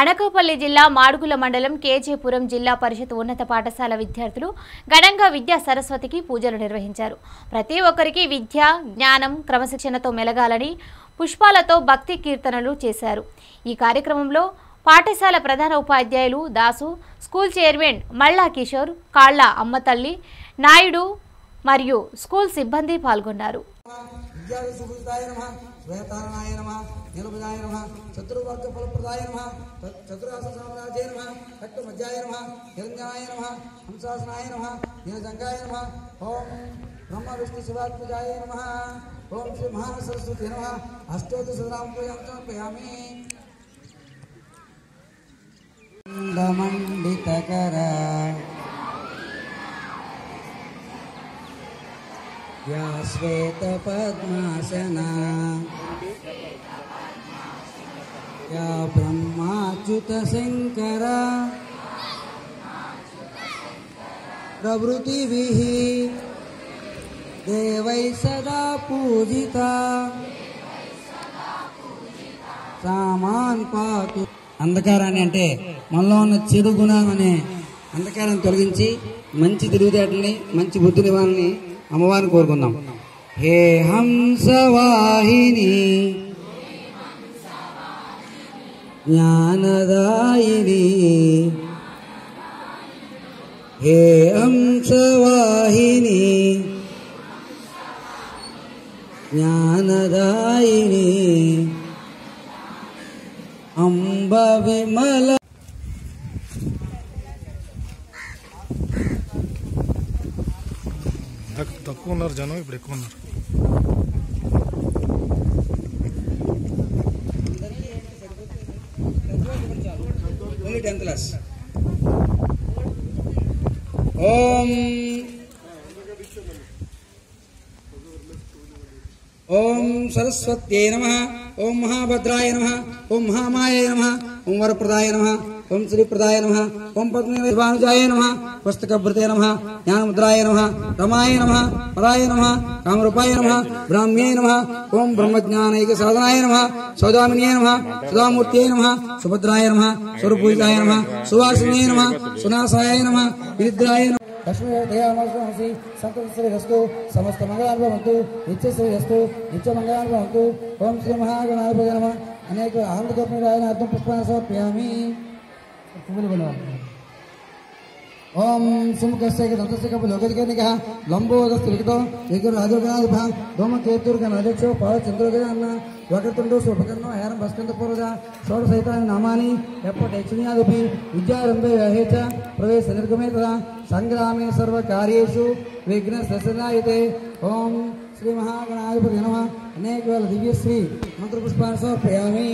అనకాపల్లి జిల్లా మాడుగుల మండలం కేజేపురం జిల్లా పరిషత్ ఉన్నత పాఠశాల విద్యార్థులు ఘనంగా విద్యా సరస్వతికి పూజలు నిర్వహించారు. ప్రతి ఒక్కరికి విద్య జ్ఞానం క్రమశిక్షణతో మెలగాలని పుష్పాలతో భక్తి కీర్తనలు చేశారు. ఈ కార్యక్రమంలో పాఠశాల ప్రధాన ఉపాధ్యాయులు దాసు స్కూల్ చైర్మన్ మల్లా కిషోర్ కాళ్ళ అమ్మతల్లి నాయుడు మరియు స్కూల్ సిబ్బంది పాల్గొన్నారు. विद्यासुभूषिताय नमः, स्वयतारणाय नमः नीलभुजाय नमः प्रदाय नमः चतुराससाम्राज्ये नमः रक्तमज्जाय नमः निरंजनाय नमः, हंसासनाय नमः, दीनजङ्गाय नमः ॐ ब्रह्म विष्णु शिवात्मजाय नमः ॐ श्री महासरस्वती नमः अष्टोदशरां पूजां मंडित करा या श्वेतपद्मासना या ब्रह्माच्युतशङ्करा प्रभृतिभिः देवैः सदा पूजिता సామాన్ పాతు అంధకారాన్ని అంటే మనలో ఉన్న చెడు గుణాలని అంధకారాన్ని తొలగించి మంచి తెలివితేటల్ని మంచి బుద్ధిని వాళ్ళని అమ్మవారిని కోరుకుందాం. హే హంసవాహిని జ్ఞానదాయిని హే హంసవాహిని జ్ఞానదాయిని అంబ విమల द corner इपड़े ओम सरस्वत नम ओम महाभद्राय नम ओम महामाय नम ओम वरप्रदाय नम ओम श्री प्रदाय नम। ओम पद्मानुजाय नम। पुस्तक भृते नम। ज्ञान मुद्राए नम। रमाय नम। पराय नम। कामरूपाय नम। ब्राह्म्याय नम। ओम ब्रह्म ब्रह्मज्ञान साधनाय नम। सौदामिन्याय नम। सुधामूर्त नम। सुभद्राय नम। स्वरूपूजाय नम। सुवासिन्याय नम। सुनासाय नम। विद्राय नम। लक्ष्मीदयामसी संतश्रीरस्तु समस्त मंगलानुभवन्तु नित्यश्रीरस्तु ओम श्री महागणाधिपति नमः। अनेक आनंद नार्थं पुष्पाणि समर्पयामि। పువ్వులు కొనవాలి ఓం సుముఖస్య దంతస్య కప లోకదికనిక లంబోదస్తు లిఖితో ఏకరు రాజోగనాధిప దోమ కేతుర్గ నజక్షో పాద చంద్రోగజ అన్న వకతుండో శుభకర్ణో హేరం భస్కంత పూర్వజ షోడ సైతాని నామాని ఎప్పటి యక్షణ్యాదిపి విద్యారంభే వహేచ ప్రవేశ నిర్గమే తదా సంగ్రామే సర్వకార్యేషు విఘ్న ఓం శ్రీ మహాగణాధిపతి నమ. అనేక వేల దివ్యశ్రీ మంత్రపుష్పాన్ని సమర్పయామి.